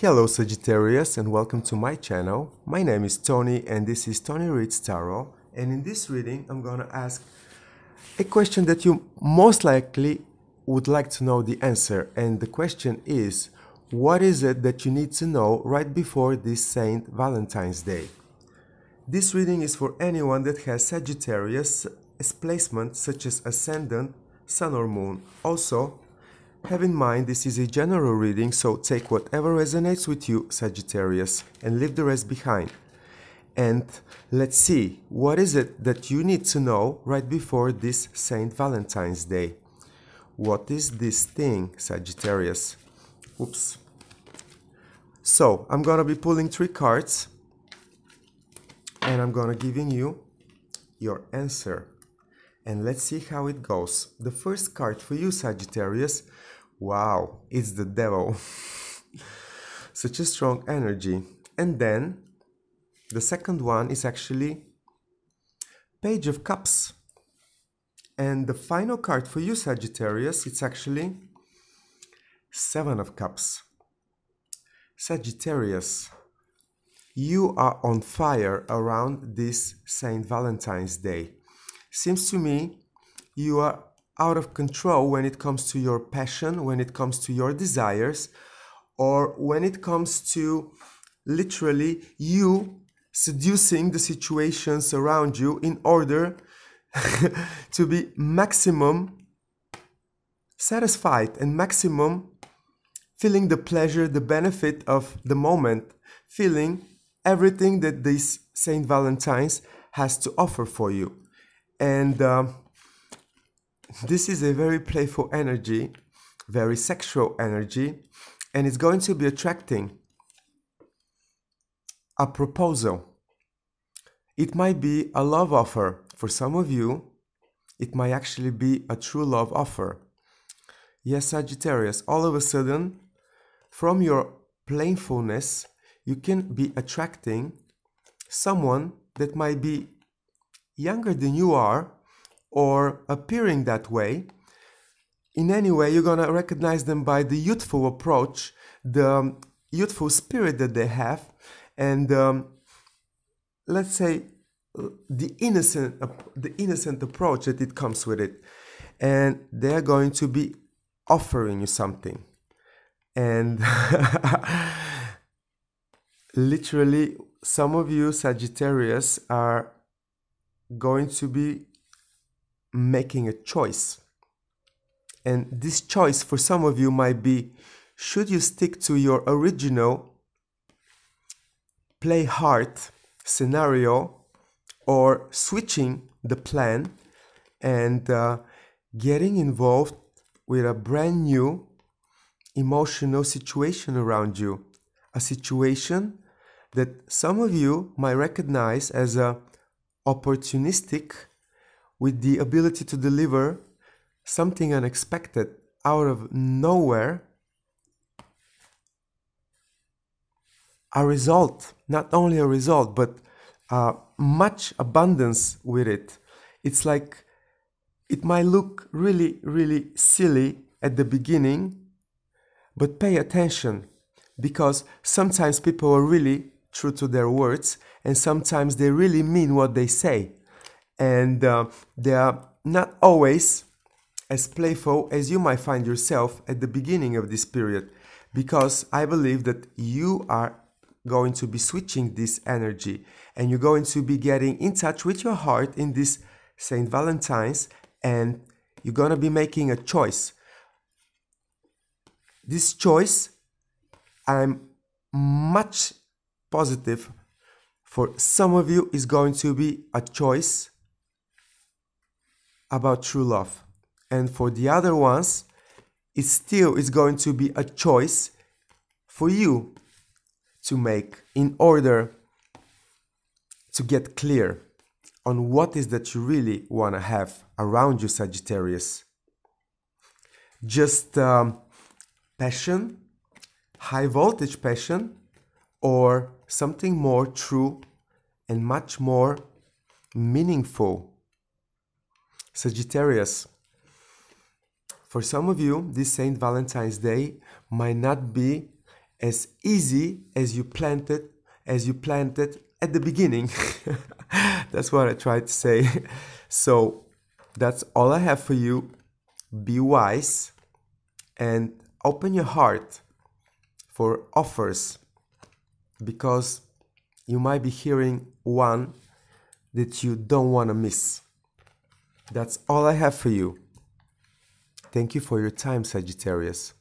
Hello Sagittarius and welcome to my channel. My name is Tony and this is Tony Reads Tarot and in this reading I'm to ask a question that you most likely would like to know the answer and the question is what is it that you need to know right before this Saint Valentine's Day? This reading is for anyone that has Sagittarius placement such as ascendant, sun or moon. Also, have in mind this is a general reading, so take whatever resonates with you, Sagittarius, and leave the rest behind. And let's see, what is it that you need to know right before this Saint Valentine's Day? What is this thing, Sagittarius? Oops. So, I'm gonna be pulling three cards and I'm gonna giving you your answer. And let's see how it goes. The first card for you, Sagittarius, Wow, it's the devil. Such a strong energy. And then the second one is actually Page of Cups. And the final card for you, Sagittarius, it's actually Seven of Cups. Sagittarius, you are on fire around this Saint Valentine's Day. Seems to me you are out of control when it comes to your passion, when it comes to your desires, or when it comes to literally you seducing the situations around you in order to be maximum satisfied and maximum feeling the pleasure, the benefit of the moment, feeling everything that this Saint Valentine's has to offer for you. And uh, this is a very playful energy, very sexual energy, and it's going to be attracting a proposal. It might be a love offer. For some of you, it might actually be a true love offer. Yes, Sagittarius, all of a sudden, from your playfulness, you can be attracting someone that might be younger than you are or appearing that way, in any way, you're going to recognize them by the youthful approach, the youthful spirit that they have, and um, let's say the innocent, the innocent approach that it comes with it. And they're going to be offering you something. And literally, some of you, Sagittarius, are going to be making a choice. And this choice for some of you might be should you stick to your original play hard scenario or switching the plan and uh, getting involved with a brand new emotional situation around you. A situation that some of you might recognize as a opportunistic with the ability to deliver something unexpected out of nowhere a result not only a result but uh, much abundance with it. It's like it might look really really silly at the beginning but pay attention because sometimes people are really true to their words and sometimes they really mean what they say and uh, they are not always as playful as you might find yourself at the beginning of this period because I believe that you are going to be switching this energy and you're going to be getting in touch with your heart in this St. Valentine's and you're going to be making a choice. This choice, I'm much positive for some of you is going to be a choice about true love. And for the other ones, it still is going to be a choice for you to make in order to get clear on what is that you really want to have around you, Sagittarius. Just um, passion, high voltage passion, or something more true and much more meaningful Sagittarius. For some of you, this Saint Valentine's Day might not be as easy as you planned it as you planned it at the beginning. that's what I tried to say. So that's all I have for you. Be wise and open your heart for offers because you might be hearing one that you don't want to miss. That's all I have for you. Thank you for your time, Sagittarius.